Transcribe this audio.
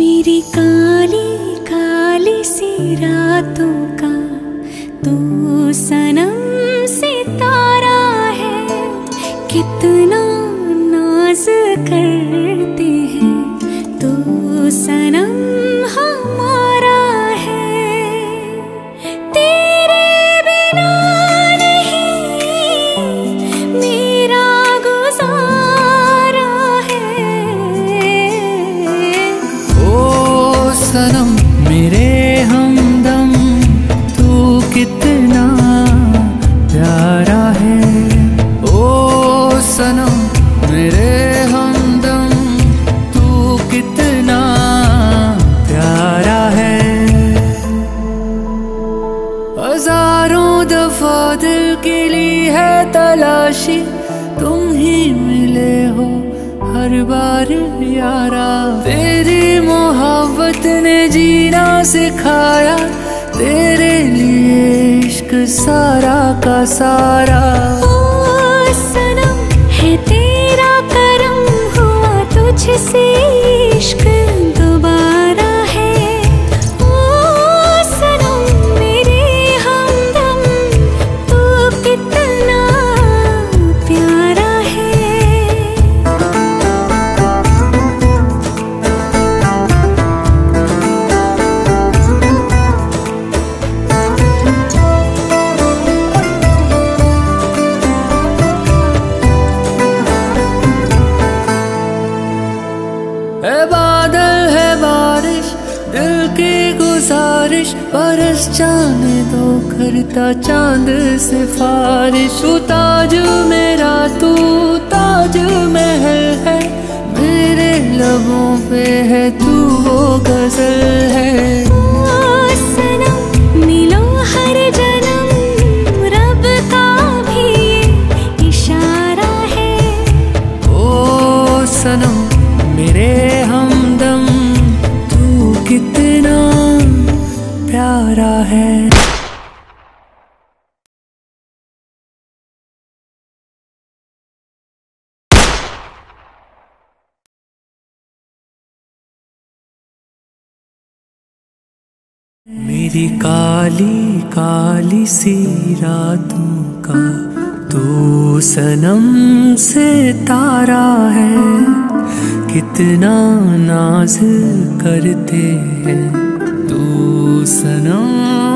मेरी काली काली सी रातों का तू सितारा है कितना नाज तू सनम हमारा है। तेरे बिना नहीं मेरा गुजारा है। ओ सनम मेरे हमदम हज़ारों दफ़ा दिल के लिए है तलाशी। तुम ही मिले हो हर बार, यारा। तेरी मोहब्बत ने जीना सिखाया, तेरे लिए इश्क सारा का सारा। सनम है तेरा करम, हुआ तुझसे गुजारिश बरस जाने दो, करता चाँद सिफारिश। ताज मेरा, तू ताज महल है, मेरे लबों पे है तू प्यारा है। मेरी काली काली सी रातों का तू सनम से तारा है। कितना नाज करते हैं। तू सनम हमारा